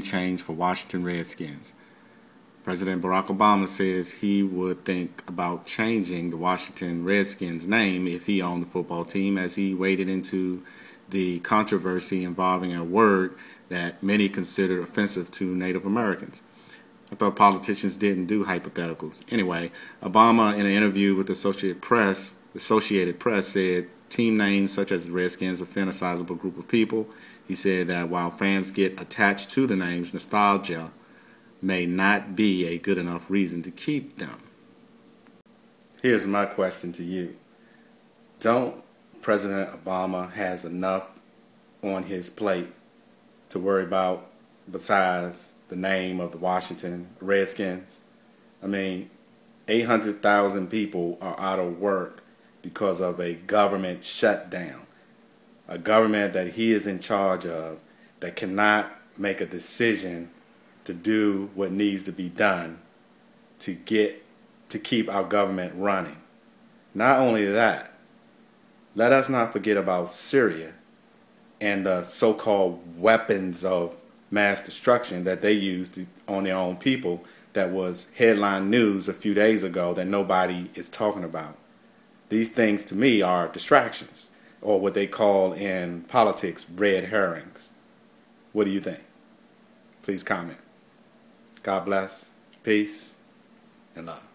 change for Washington Redskins. President Barack Obama says he would think about changing the Washington Redskins name if he owned the football team as he waded into the controversy involving a word that many consider offensive to Native Americans. I thought politicians didn't do hypotheticals. Anyway, Obama, in an interview with the Associated Press, Associated Press said team names such as the Redskins offend a sizable group of people. He said that while fans get attached to the names, nostalgia may not be a good enough reason to keep them. Here's my question to you. Don't President Obama has enough on his plate to worry about besides the name of the Washington Redskins. I mean, 800,000 people are out of work because of a government shutdown. A government that he is in charge of that cannot make a decision to do what needs to be done to get to keep our government running. Not only that, let us not forget about Syria and the so-called weapons of mass destruction that they used on their own people that was headline news a few days ago that nobody is talking about. These things to me are distractions or what they call in politics red herrings. What do you think? Please comment. God bless, peace, and love.